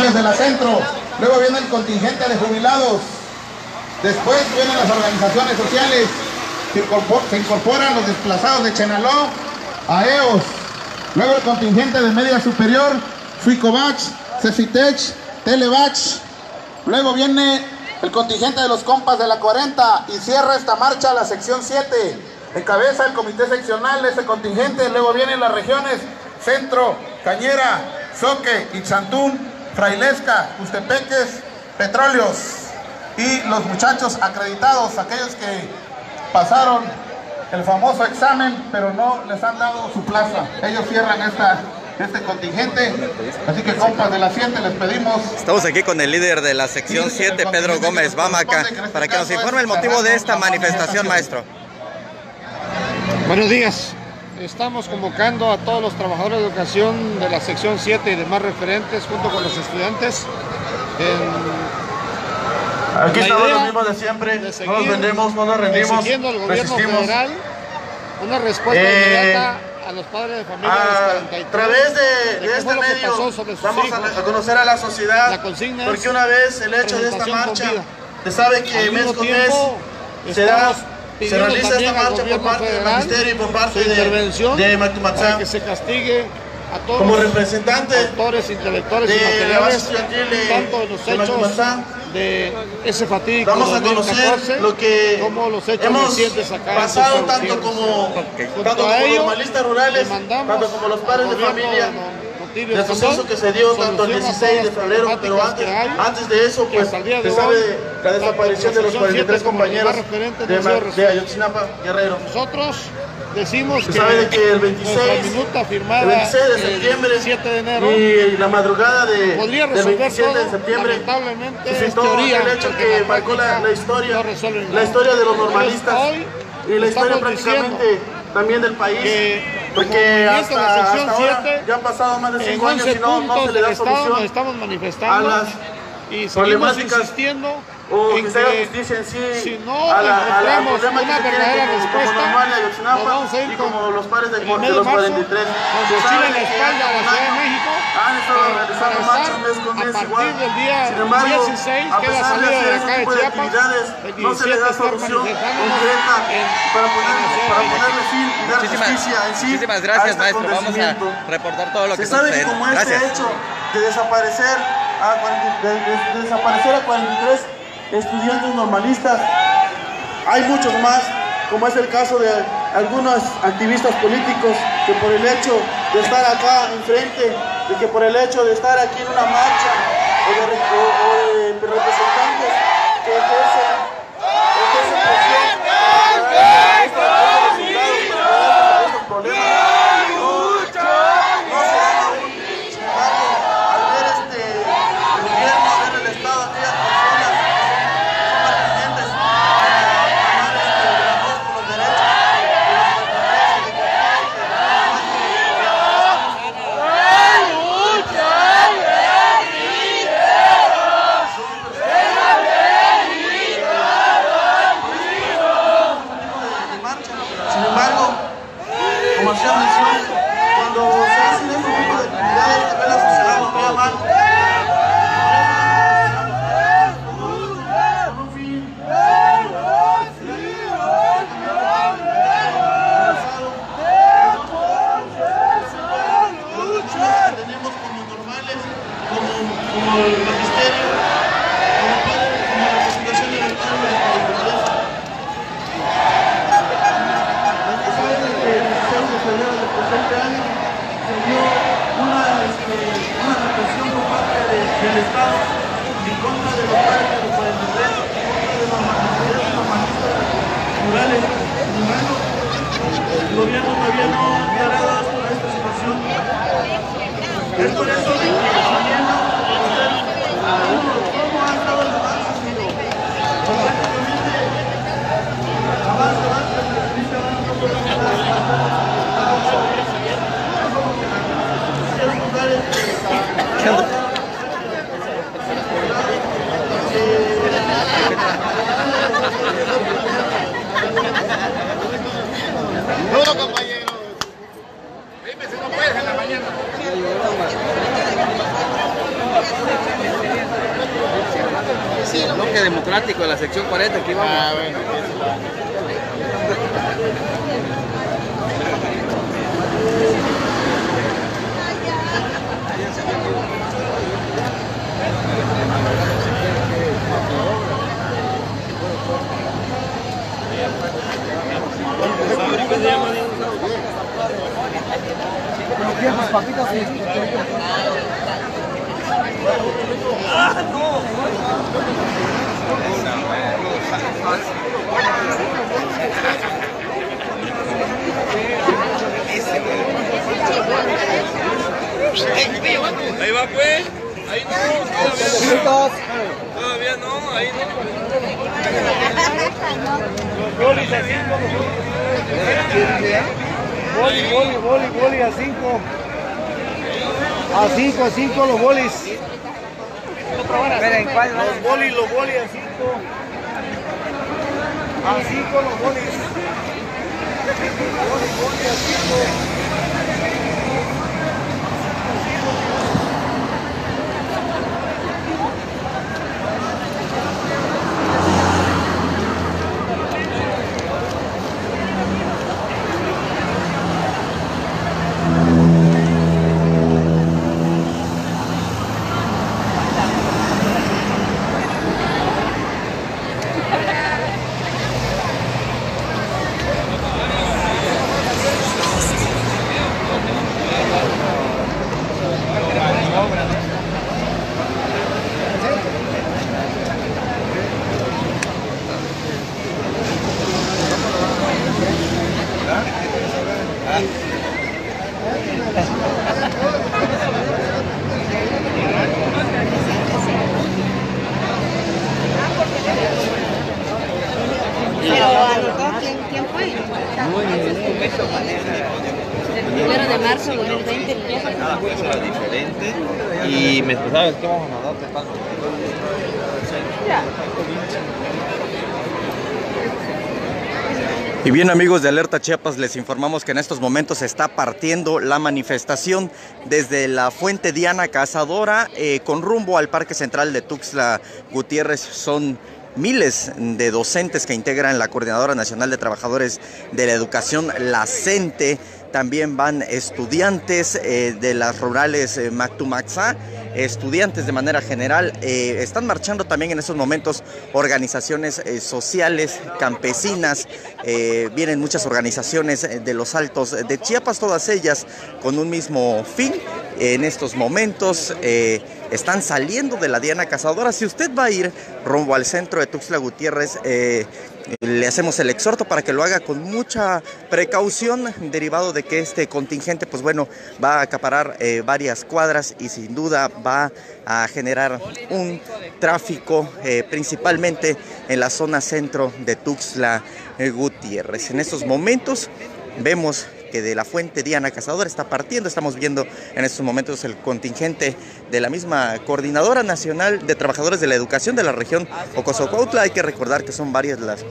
de la centro. Luego viene el contingente de jubilados. Después vienen las organizaciones sociales. Se incorporan los desplazados de Chenaló, AEOS. Luego el contingente de media superior, Suicobach, Cefitech, Telebach. Luego viene el contingente de los compas de la 40 y cierra esta marcha la sección 7. Encabeza el comité seccional de este contingente. Luego vienen las regiones Centro, Cañera, Soque, Ixantún, Frailesca, Ustepeques, Petróleos y los muchachos acreditados, aquellos que pasaron el famoso examen, pero no les han dado su plaza. Ellos cierran esta, este contingente. Así que compas de la 7 les pedimos... Estamos aquí con el líder de la sección 7, Pedro Gómez Bamaca, para que nos informe el motivo de esta manifestación, maestro. Buenos días. Estamos convocando a todos los trabajadores de educación de la sección 7 y demás referentes junto con los estudiantes. Aquí estamos los mismos de siempre, no nos vendemos, no nos rendimos, exigiendo al gobierno federal una respuesta Eh, inmediata a los padres de familia de los A 43. través de, este lo medio vamos a, a conocer a la sociedad La consigna porque una vez el hecho de esta marcha se sabe que mes mismo con mes se da se realiza esta marcha por parte del magisterio y por parte de, intervención de para Mactumatzá que se castigue a todos como los representante autores intelectuales y de base materiales, de- tanto de los de hechos Mactumatzá. de ese fatídico Vamos a conocer 2014, lo que como los hechos hemos acá pasado tanto como, tanto como ello, normalistas rurales, tanto como los padres de familia, de Rutilio del suceso que se dio tanto el solución a 16 de febrero, pero antes, antes de eso, pues el de se sabe hoy, de la desaparición de los tanto la 43 sección compañeros de, de Ayotzinapa, Guerrero. Nosotros decimos Se que, sabe de que el 26, nuestra minuta firmada el 26 de el septiembre 7 de enero y la madrugada de, podría del resolver 27 todo. de septiembre Lamentablemente es teoría, el hecho que marcó la, historia, no la historia de los normalistas hoy y la historia prácticamente también del país, que porque hasta, de la sección hasta ahora 7, ya han pasado más de en 5 años 11 y no, se le da Estado nos solución estamos a manifestando las y problemáticas insistiendo o en que se haga justicia en sí. si no a la, a la que verdadera como, como respuesta, nos Ayotzinapa vamos a ir y con- como los padres de, los marzo, 43 con Se mochila sabe en la espalda a la han- Ciudad de México, han estado para- realizando para marchas estar mes con a mes partir igual. del día sin embargo 16, a pesar de salida hacer ese de de actividades no se le 17 da solución concreta en- para, poner, para ponerle fin y dar Muchísimas, justicia en sí. Muchísimas gracias, este maestro. Vamos a reportar todo lo que Se sabe que como este hecho de desaparecer a 40 de, de- de desaparecer a 43 estudiantes normalistas, hay muchos más, como es el caso de algunos activistas políticos que por el hecho de estar acá enfrente y que por el hecho de estar aquí en una marcha de, o de 40, aquí vamos. Ah. Ahí va pues. Ahí no. Todavía no, ahí no. Bolis a 5. Boli, boli, boli, boli a 5. A 5, a 5 los bolis. Esperen, ¿cuál Los bolis, los bolis a 5. A 5 los bolis. Boli, boli a 5. Y bien amigos de Alerta Chiapas, les informamos que en estos momentos se está partiendo la manifestación desde la Fuente Diana Cazadora eh, con rumbo al Parque Central de Tuxtla Gutiérrez. Son miles de docentes que integran la Coordinadora Nacional de Trabajadores de la Educación, la CENTE, también van estudiantes eh, de las rurales eh, Mactumaxá, estudiantes de manera general. Eh, están marchando también en estos momentos organizaciones sociales, campesinas, vienen muchas organizaciones de los altos de Chiapas, todas ellas con un mismo fin. En estos momentos están saliendo de la Diana Cazadora. Si usted va a ir rumbo al centro de Tuxtla Gutiérrez, le hacemos el exhorto para que lo haga con mucha precaución, derivado de que este contingente, pues bueno, va a acaparar eh, varias cuadras y sin duda va a generar un tráfico, eh, principalmente en la zona centro de Tuxtla eh, Gutiérrez. En estos momentos vemos que de la fuente Diana Cazadora está partiendo. Estamos viendo en estos momentos el contingente de la misma Coordinadora Nacional de Trabajadores de la Educación de la región Ocosocuautla. Hay que recordar que son varias las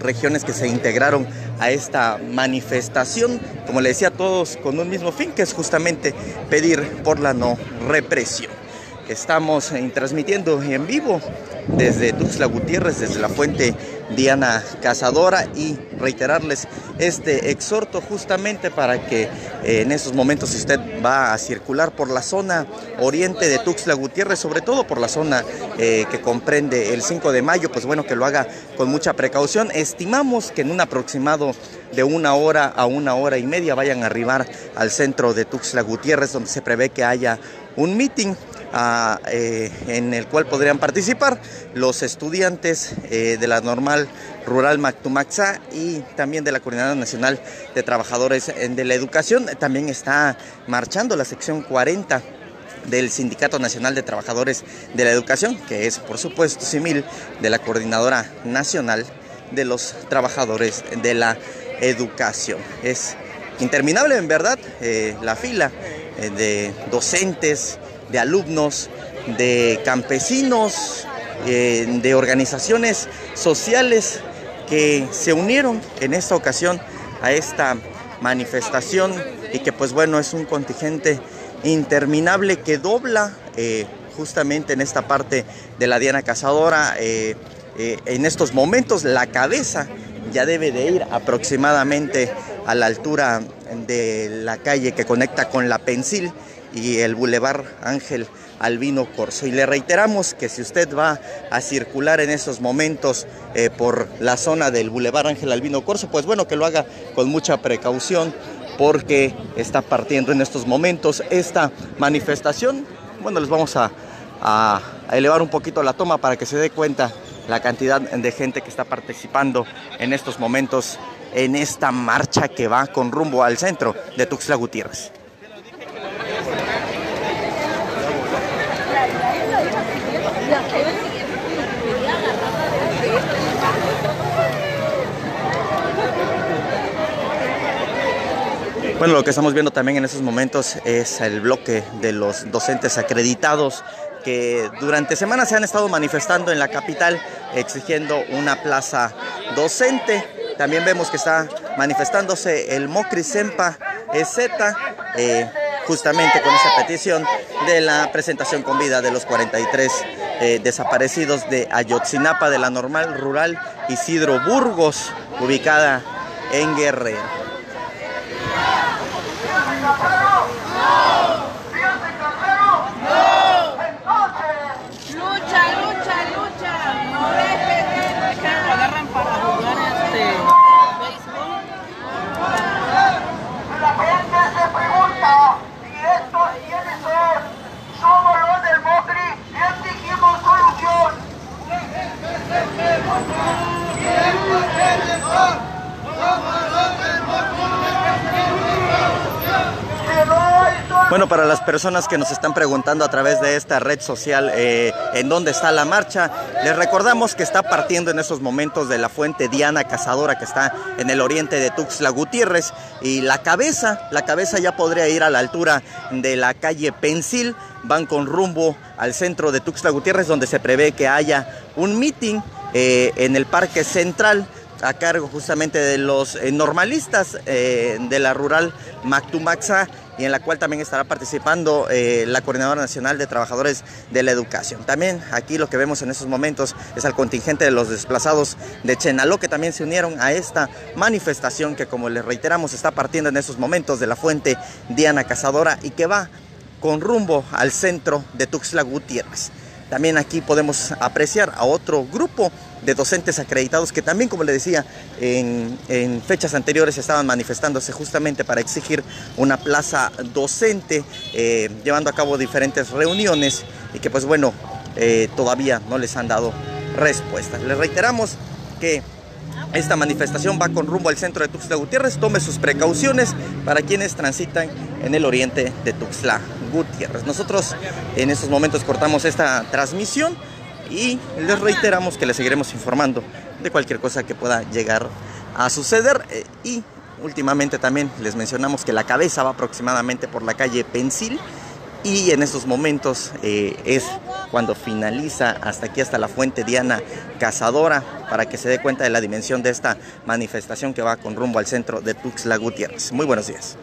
regiones que se integraron a esta manifestación, como le decía, todos con un mismo fin, que es justamente pedir por la no represión. Estamos transmitiendo en vivo desde Tuxtla Gutiérrez, desde la fuente Diana Cazadora y reiterarles este exhorto justamente para que eh, en esos momentos si usted va a circular por la zona oriente de Tuxtla Gutiérrez, sobre todo por la zona eh, que comprende el 5 de mayo, pues bueno que lo haga con mucha precaución. Estimamos que en un aproximado de una hora a una hora y media vayan a arribar al centro de Tuxtla Gutiérrez donde se prevé que haya un meeting eh, en el cual podrían participar los estudiantes eh, de la normal rural Mactumaxa y también de la Coordinadora Nacional de Trabajadores de la Educación. También está marchando la sección 40 del Sindicato Nacional de Trabajadores de la Educación, que es por supuesto simil de la Coordinadora Nacional de los Trabajadores de la Educación. Es interminable en verdad eh, la fila de docentes, de alumnos, de campesinos, eh, de organizaciones sociales que se unieron en esta ocasión a esta manifestación y que pues bueno es un contingente interminable que dobla eh, justamente en esta parte de la Diana Cazadora. Eh, en estos momentos la cabeza ya debe de ir aproximadamente a la altura de la calle que conecta con la Pensil y el Boulevard Ángel Albino Corso. Y le reiteramos que si usted va a circular en esos momentos eh, por la zona del Boulevard Ángel Albino Corso, pues bueno, que lo haga con mucha precaución porque está partiendo en estos momentos esta manifestación. Bueno, les vamos a, elevar un poquito la toma para que se dé cuenta la cantidad de gente que está participando en estos momentos en esta marcha que va con rumbo al centro de Tuxtla Gutiérrez. Bueno, lo que estamos viendo también en estos momentos es el bloque de los docentes acreditados que durante semanas se han estado manifestando en la capital exigiendo una plaza docente. También vemos que está manifestándose el Mocri Sempa EZ, eh, justamente con esa petición de la presentación con vida de los 43 eh, desaparecidos de Ayotzinapa de la normal rural Isidro Burgos, ubicada en Guerrero. Lucha, lucha, lucha. No dejes que lo agarran para jugar este béisbol. La gente se pregunta si estos quiénes son. Somos los del Mocri y exigimos solución. Que no hay solución. Bueno, para las personas que nos están preguntando a través de esta red social eh, en dónde está la marcha, les recordamos que está partiendo en estos momentos de la fuente Diana Cazadora que está en el oriente de Tuxtla Gutiérrez y la cabeza, la cabeza ya podría ir a la altura de la calle Pensil, van con rumbo al centro de Tuxtla Gutiérrez donde se prevé que haya un meeting eh, en el Parque Central a cargo justamente de los eh, normalistas eh, de la rural Mactumaxa y en la cual también estará participando eh, la Coordinadora Nacional de Trabajadores de la Educación. También aquí lo que vemos en estos momentos es al contingente de los desplazados de Chenaló que también se unieron a esta manifestación que como les reiteramos está partiendo en estos momentos de la fuente Diana Cazadora y que va con rumbo al centro de Tuxtla Gutiérrez. También aquí podemos apreciar a otro grupo de docentes acreditados que también, como le decía, en, fechas anteriores estaban manifestándose justamente para exigir una plaza docente, eh, llevando a cabo diferentes reuniones y que pues bueno, eh, todavía no les han dado respuestas. Les reiteramos que esta manifestación va con rumbo al centro de Tuxtla Gutiérrez. Tome sus precauciones para quienes transitan en el oriente de Tuxtla Gutiérrez. Nosotros en estos momentos cortamos esta transmisión y les reiteramos que les seguiremos informando de cualquier cosa que pueda llegar a suceder eh, y últimamente también les mencionamos que la cabeza va aproximadamente por la calle Pensil y en estos momentos eh, es cuando finaliza hasta aquí, hasta la fuente Diana Cazadora, para que se dé cuenta de la dimensión de esta manifestación que va con rumbo al centro de Tuxtla Gutiérrez. Muy buenos días.